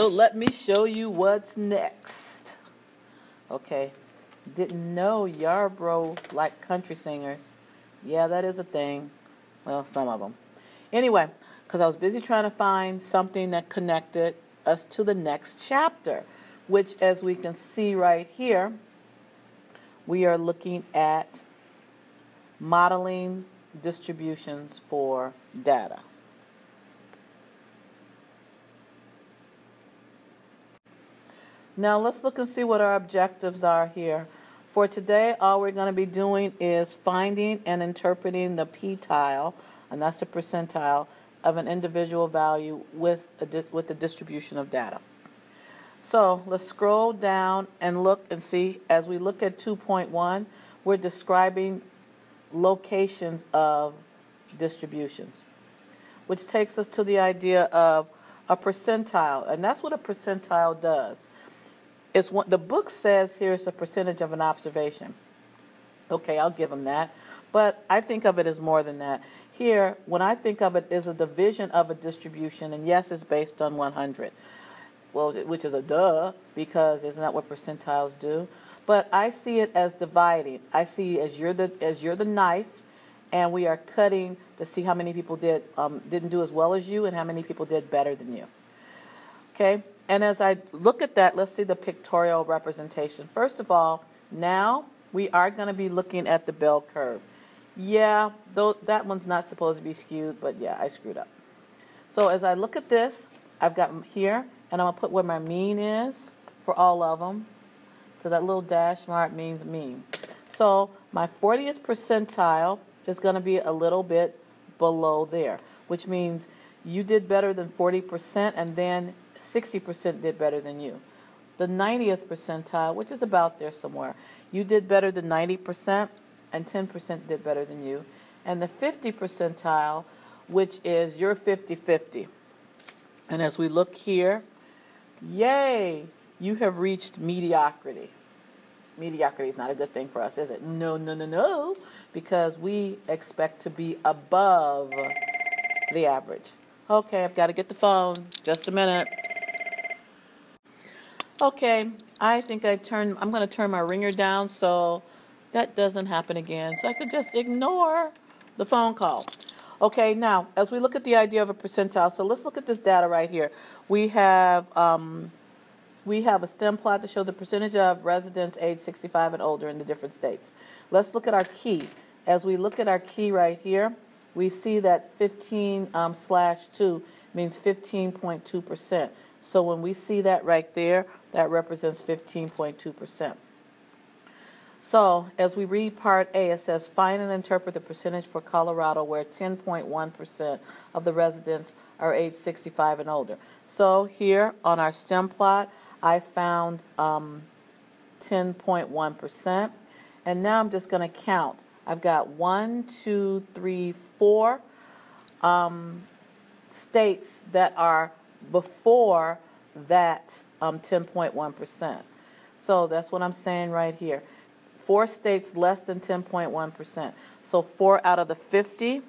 So let me show you what's next. Okay. Didn't know Yarbrough like country singers. Yeah, that is a thing. Well, some of them. Anyway, because I was busy trying to find something that connected us to the next chapter, which, as we can see right here, we are looking at modeling distributions for data. Now let's look and see what our objectives are here. For today, all we're going to be doing is finding and interpreting the p-tile, and that's the percentile, of an individual value with, a, with the distribution of data. So let's scroll down and look and see, as we look at 2.1, we're describing locations of distributions, which takes us to the idea of a percentile, and that's what a percentile does. It's what the book says here is a percentage of an observation. Okay, I'll give them that. But I think of it as more than that. Here, when I think of it as a division of a distribution, and yes, it's based on 100. Well, which is a duh, because isn't that what percentiles do? But I see it as dividing. I see as you're the as you're the knife, and we are cutting to see how many people did um, didn't do as well as you, and how many people did better than you. Okay, and as I look at that, let's see the pictorial representation. First of all, now we are going to be looking at the bell curve. Yeah, though that one's not supposed to be skewed, but yeah, I screwed up. So as I look at this, I've got here, and I'm going to put where my mean is for all of them. So that little dash mark means mean. So my 40th percentile is going to be a little bit below there, which means you did better than 40%, and then 60% did better than you. The 90th percentile, which is about there somewhere, you did better than 90%, and 10% did better than you. And the 50 percentile, which is your 50 50. And as we look here, yay, you have reached mediocrity. Mediocrity is not a good thing for us, is it? No, no, no, no, because we expect to be above the average. Okay, I've got to get the phone. Just a minute. Okay, I think I turn. I'm going to turn my ringer down so that doesn't happen again. So I could just ignore the phone call. Okay, now as we look at the idea of a percentile, so let's look at this data right here. We have um, we have a stem plot to show the percentage of residents age 65 and older in the different states. Let's look at our key. As we look at our key right here, we see that 15 um, slash 2 means 15.2 percent. So when we see that right there, that represents 15.2%. So as we read part A, it says find and interpret the percentage for Colorado where 10.1% of the residents are age 65 and older. So here on our stem plot, I found um, 10.1%. And now I'm just going to count. I've got one, two, three, four um, states that are before that um, 10.1%. So that's what I'm saying right here. Four states less than 10.1%. So four out of the 50,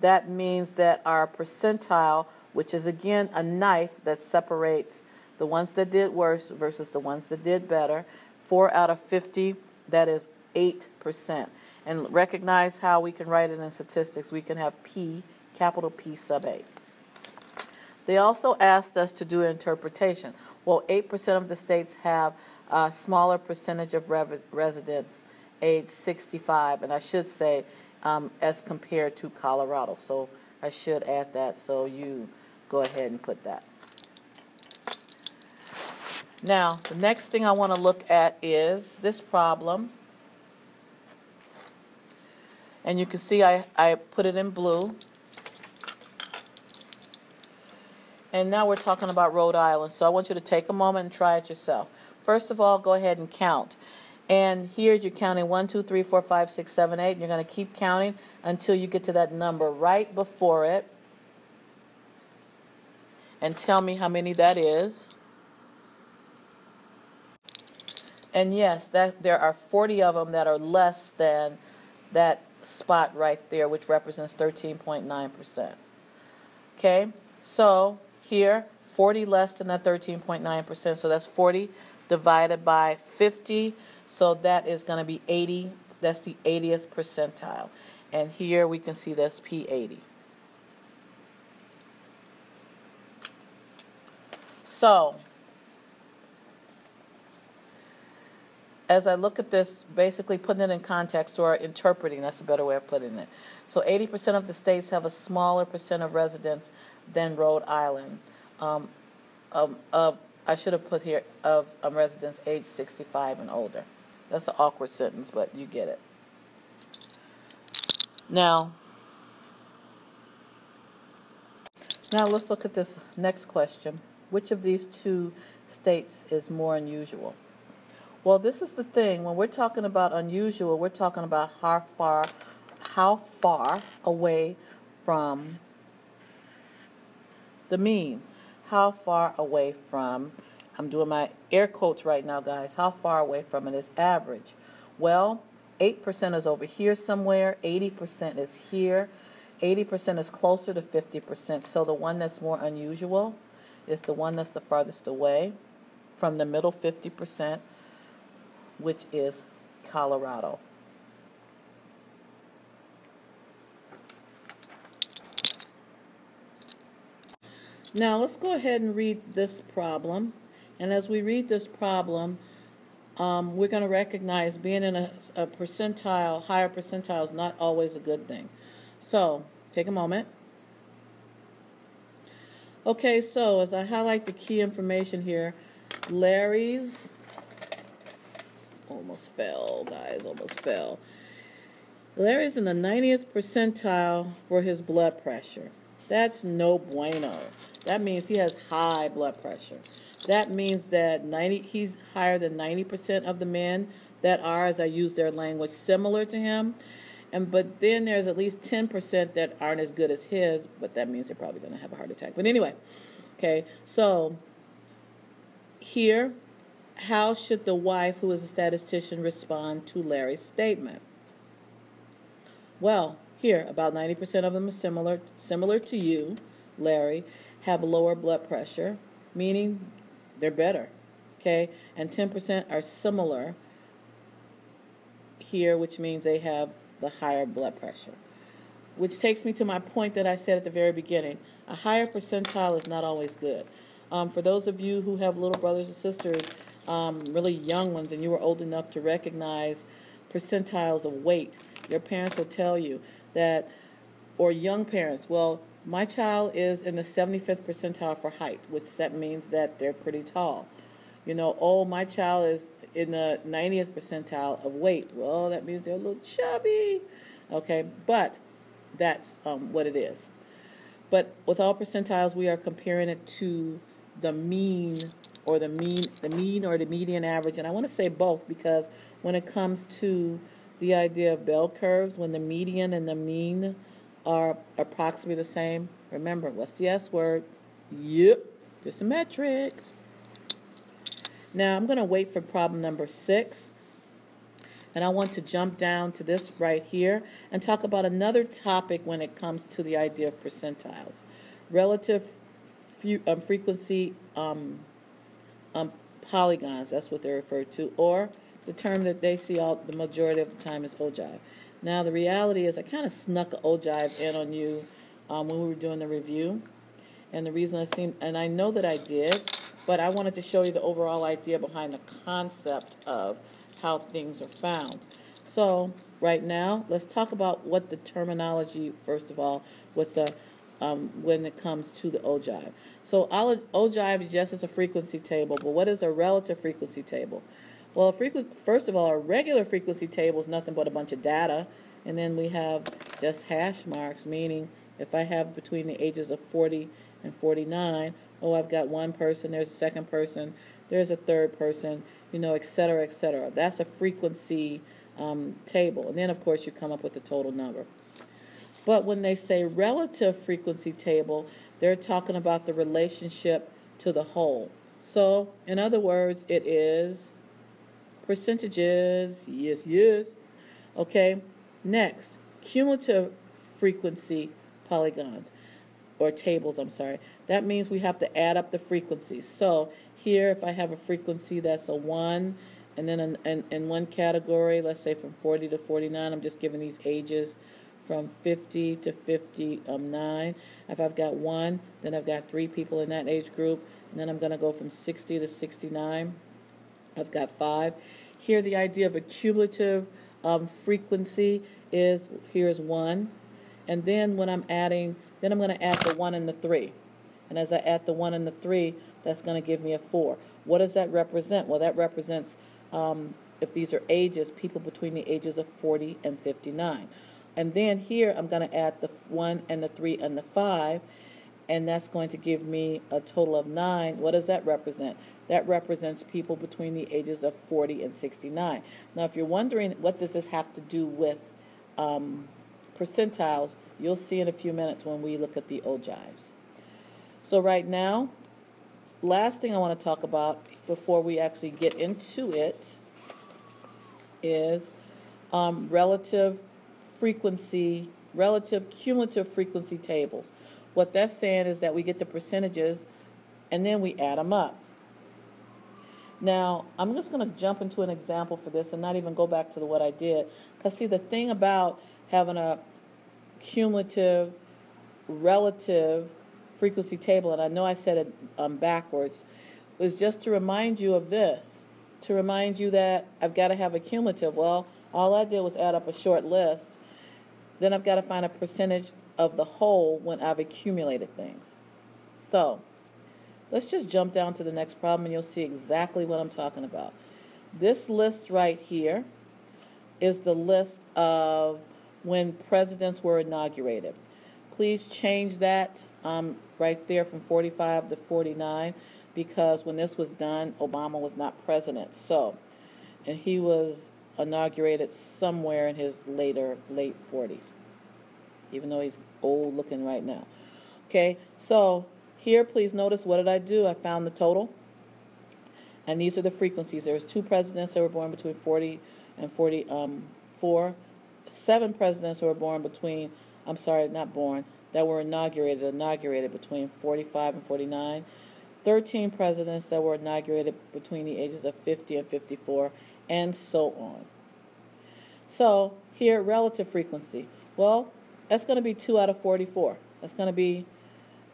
that means that our percentile, which is again a knife that separates the ones that did worse versus the ones that did better, four out of 50, that is 8%. And recognize how we can write it in statistics. We can have P, capital P sub 8. They also asked us to do interpretation. Well, 8% of the states have a smaller percentage of residents age 65, and I should say um, as compared to Colorado. So I should add that, so you go ahead and put that. Now, the next thing I want to look at is this problem. And you can see I, I put it in blue. And now we're talking about Rhode Island. So I want you to take a moment and try it yourself. First of all, go ahead and count. And here you're counting 1, 2, 3, 4, 5, 6, 7, 8. And you're going to keep counting until you get to that number right before it. And tell me how many that is. And yes, that there are 40 of them that are less than that spot right there, which represents 13.9%. Okay, so here, 40 less than that 13.9%, so that's 40 divided by 50, so that is going to be 80. That's the 80th percentile. And here we can see that's P80. So, as I look at this, basically putting it in context or interpreting, that's a better way of putting it. So 80% of the states have a smaller percent of residents than Rhode Island. Um, um, of, I should have put here of um, residents age 65 and older. That's an awkward sentence, but you get it. Now, now let's look at this next question. Which of these two states is more unusual? Well, this is the thing. When we're talking about unusual, we're talking about how far, how far away from the mean. How far away from, I'm doing my air quotes right now, guys, how far away from it is average? Well, 8% is over here somewhere, 80% is here, 80% is closer to 50%. So the one that's more unusual is the one that's the farthest away from the middle 50% which is Colorado. Now let's go ahead and read this problem. And as we read this problem, um, we're going to recognize being in a, a percentile, higher percentile is not always a good thing. So take a moment. Okay, so as I highlight the key information here, Larry's almost fell, guys, almost fell. Larry's in the 90th percentile for his blood pressure. That's no bueno. That means he has high blood pressure. That means that 90 he's higher than 90% of the men that are, as I use their language, similar to him. And but then there's at least 10% that aren't as good as his, but that means they're probably going to have a heart attack. But anyway, okay, so here how should the wife, who is a statistician, respond to Larry's statement? Well, here, about 90% of them are similar, similar to you, Larry, have lower blood pressure, meaning they're better. Okay? And 10% are similar here, which means they have the higher blood pressure. Which takes me to my point that I said at the very beginning. A higher percentile is not always good. Um, for those of you who have little brothers and sisters, um, really young ones and you were old enough to recognize percentiles of weight, your parents will tell you that, or young parents, well, my child is in the 75th percentile for height, which that means that they're pretty tall. You know, oh, my child is in the 90th percentile of weight. Well, that means they're a little chubby. Okay, but that's um, what it is. But with all percentiles, we are comparing it to the mean or the mean the mean or the median average and I want to say both because when it comes to the idea of bell curves when the median and the mean are approximately the same. Remember what's the S word? Yep just a metric now I'm going to wait for problem number 6 and I want to jump down to this right here and talk about another topic when it comes to the idea of percentiles. Relative um, frequency um, um, polygons. That's what they're referred to, or the term that they see all the majority of the time is ogive. Now the reality is, I kind of snuck an ogive in on you um, when we were doing the review, and the reason I seem and I know that I did, but I wanted to show you the overall idea behind the concept of how things are found. So right now, let's talk about what the terminology first of all with the um, when it comes to the ogive. So ogive is just as a frequency table, but what is a relative frequency table? Well, first of all, a regular frequency table is nothing but a bunch of data, and then we have just hash marks, meaning if I have between the ages of 40 and 49, oh, I've got one person, there's a second person, there's a third person, you know, et cetera, et cetera. That's a frequency um, table. And then, of course, you come up with the total number. But when they say relative frequency table, they're talking about the relationship to the whole. So, in other words, it is percentages. Yes, yes. Okay. Next, cumulative frequency polygons. or tables, I'm sorry. That means we have to add up the frequencies. So here, if I have a frequency that's a 1, and then in, in, in one category, let's say from 40 to 49, I'm just giving these ages from 50 to 59. Um, if I've got one, then I've got three people in that age group, and then I'm going to go from 60 to 69. I've got five. Here, the idea of a cumulative um, frequency is here's one, and then when I'm adding, then I'm going to add the one and the three. And as I add the one and the three, that's going to give me a four. What does that represent? Well, that represents um, if these are ages, people between the ages of 40 and 59. And then here I'm going to add the 1 and the 3 and the 5, and that's going to give me a total of 9. What does that represent? That represents people between the ages of 40 and 69. Now, if you're wondering what does this have to do with um, percentiles, you'll see in a few minutes when we look at the ogives. So right now, last thing I want to talk about before we actually get into it is um, relative frequency, relative cumulative frequency tables. What that's saying is that we get the percentages and then we add them up. Now, I'm just going to jump into an example for this and not even go back to the, what I did. Because, see, the thing about having a cumulative, relative frequency table, and I know I said it um, backwards, was just to remind you of this, to remind you that I've got to have a cumulative. Well, all I did was add up a short list. Then I've got to find a percentage of the whole when I've accumulated things. So, let's just jump down to the next problem and you'll see exactly what I'm talking about. This list right here is the list of when presidents were inaugurated. Please change that um, right there from 45 to 49 because when this was done, Obama was not president. So, and he was inaugurated somewhere in his later late 40s, even though he's old looking right now. Okay, so here, please notice what did I do? I found the total, and these are the frequencies. There was two presidents that were born between 40 and 44, um, seven presidents who were born between, I'm sorry, not born, that were inaugurated, inaugurated between 45 and 49, 13 presidents that were inaugurated between the ages of 50 and 54, and so on. So here, relative frequency. Well, that's going to be 2 out of 44. That's going to be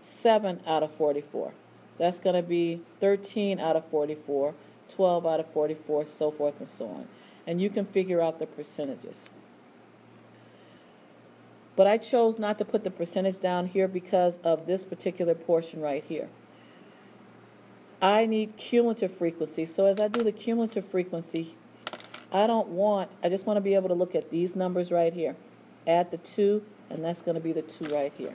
7 out of 44. That's going to be 13 out of 44, 12 out of 44, so forth and so on. And you can figure out the percentages. But I chose not to put the percentage down here because of this particular portion right here. I need cumulative frequency. So as I do the cumulative frequency, I don't want, I just want to be able to look at these numbers right here. Add the 2, and that's going to be the 2 right here.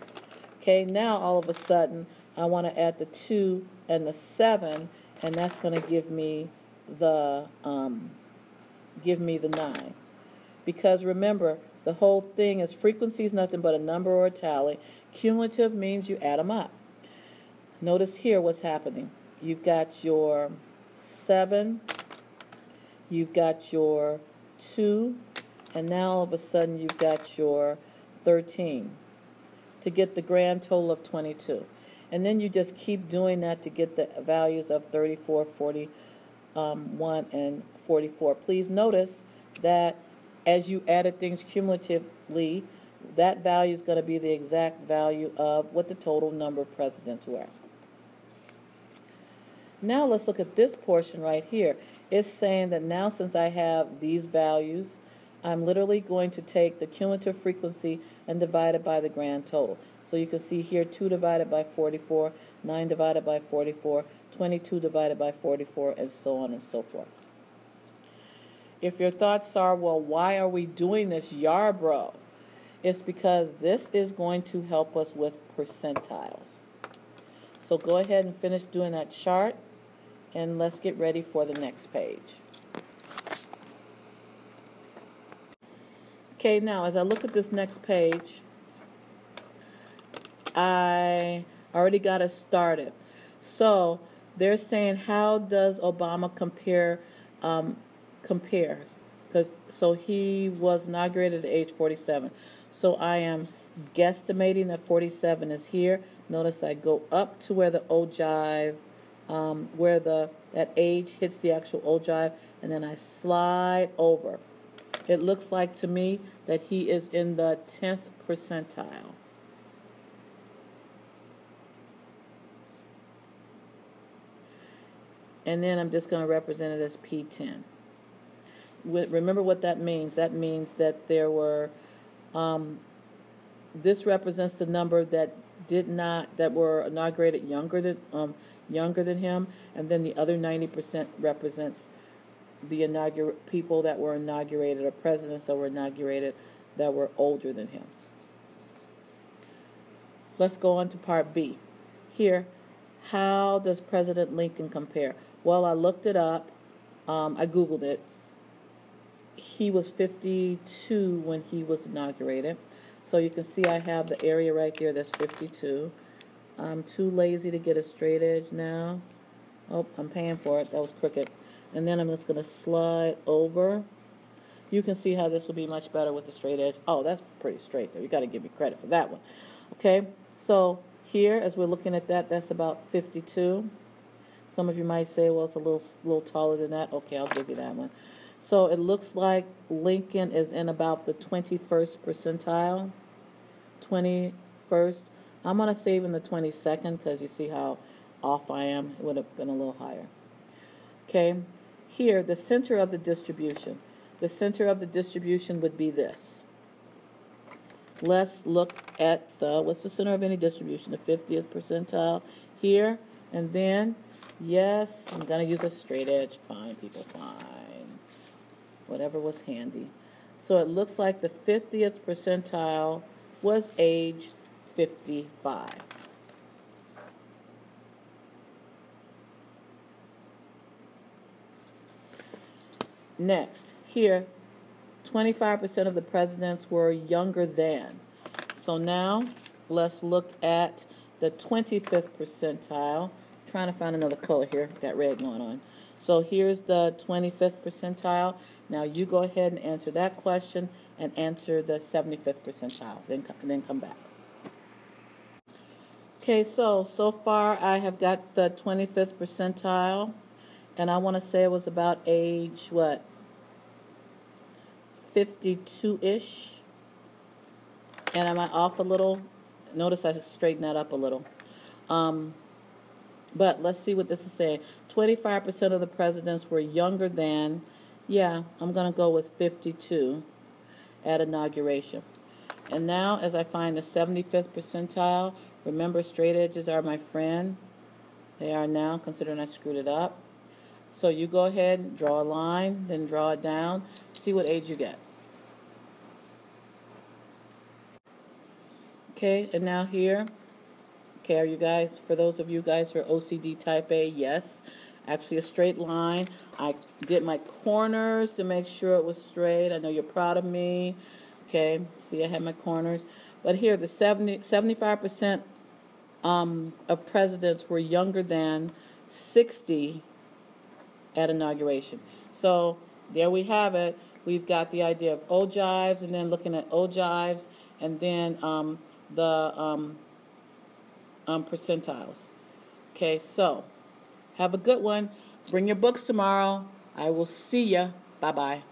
Okay, now all of a sudden, I want to add the 2 and the 7, and that's going to give me the, um, give me the 9. Because remember, the whole thing is frequency is nothing but a number or a tally. Cumulative means you add them up. Notice here what's happening. You've got your 7, you've got your 2, and now all of a sudden you've got your 13 to get the grand total of 22. And then you just keep doing that to get the values of 34, 41, um, and 44. Please notice that as you added things cumulatively, that value is going to be the exact value of what the total number of presidents were. Now let's look at this portion right here. It's saying that now since I have these values, I'm literally going to take the cumulative frequency and divide it by the grand total. So you can see here 2 divided by 44, 9 divided by 44, 22 divided by 44, and so on and so forth. If your thoughts are, well, why are we doing this, Yarbrough? It's because this is going to help us with percentiles. So go ahead and finish doing that chart, and let's get ready for the next page. Okay, now as I look at this next page, I already got us started. So they're saying, how does Obama compare um, compares because so he was inaugurated at age 47. So I am guesstimating that 47 is here. Notice I go up to where the ogive, um, where the that age hits the actual ogive, and then I slide over. It looks like to me that he is in the 10th percentile. And then I'm just going to represent it as P10. Remember what that means. That means that there were, um, this represents the number that did not, that were inaugurated younger than, um, younger than him, and then the other 90% represents the inaugur- people that were inaugurated or presidents that were inaugurated that were older than him. Let's go on to part B. Here, how does President Lincoln compare? Well, I looked it up. Um, I Googled it. He was 52 when he was inaugurated. So you can see I have the area right there that's 52. I'm too lazy to get a straight edge now. Oh, I'm paying for it. That was crooked. And then I'm just going to slide over. You can see how this will be much better with the straight edge. Oh, that's pretty straight there. You got to give me credit for that one. Okay, so here, as we're looking at that, that's about 52. Some of you might say, well, it's a little, little taller than that. Okay, I'll give you that one. So it looks like Lincoln is in about the 21st percentile. 21st. I'm going to save in the 22nd because you see how off I am. It would have been a little higher. Okay, here, the center of the distribution. The center of the distribution would be this. Let's look at the, what's the center of any distribution? The 50th percentile here. And then, yes, I'm going to use a straight edge. Fine, people, fine. Whatever was handy. So it looks like the 50th percentile was age 55. Next, here, 25% of the presidents were younger than. So now, let's look at the 25th percentile. I'm trying to find another color here, that red going on. So here's the 25th percentile. Now you go ahead and answer that question and answer the 75th percentile, then, then come back. Okay, so, so far I have got the 25th percentile, and I want to say it was about age, what, 52-ish? And am I off a little? Notice I straighten that up a little. Um, but let's see what this is saying. 25% of the presidents were younger than, yeah, I'm going to go with 52 at inauguration. And now, as I find the 75th percentile, remember straight edges are my friend. They are now, considering I screwed it up. So you go ahead, and draw a line, then draw it down, see what age you get. Okay, and now here, okay, are you guys, for those of you guys who are OCD type A, yes, actually a straight line. I did my corners to make sure it was straight. I know you're proud of me. Okay, see I had my corners. But here, the 70, 75% um, of presidents were younger than 60 at inauguration. So there we have it. We've got the idea of ogives and then looking at ogives and then um, the um, um percentiles. Okay, so have a good one. Bring your books tomorrow. I will see ya. Bye bye.